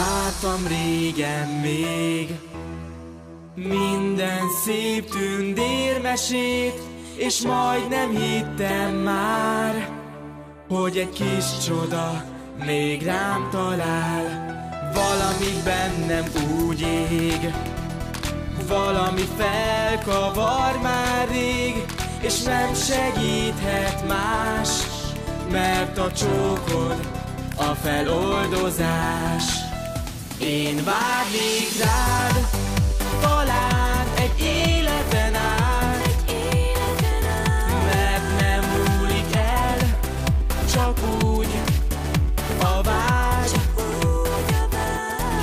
vártam régen még. Minden szép tündérmesét És majdnem hittem már Hogy egy kis csoda még rám talál. Valami bennem úgy ég Valami felkavar már rég És nem segíthet más Mert a csókod a feloldozás Én várnék rád, talán egy életen át. Mert nem múlik el, csak úgy a vágy.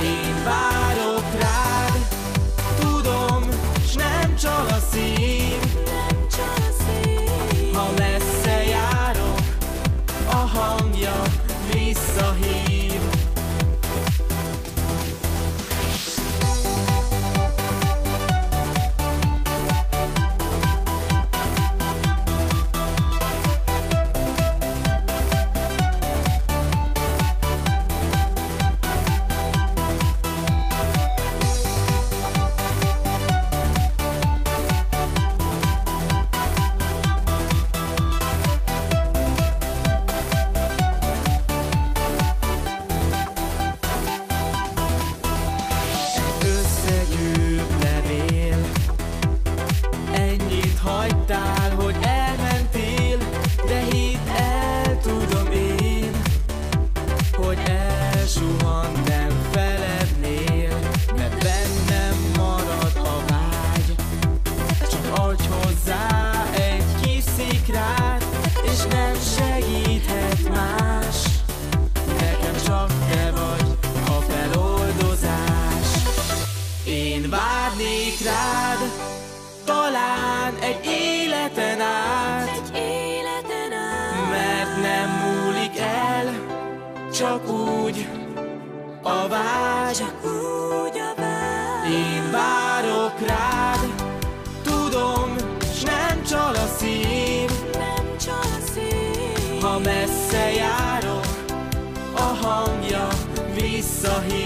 Én várok rád, tudom, s nem csal a szív. Ha messze járok, a hangja visszahív talán egy életen át, egy életen át. Mert nem múlik el, csak úgy a vágy. Csak úgy a vágy. Én várok rád, tudom, s nem csal a szív, nem csal a szív. Ha messze járok, a hangja visszahív.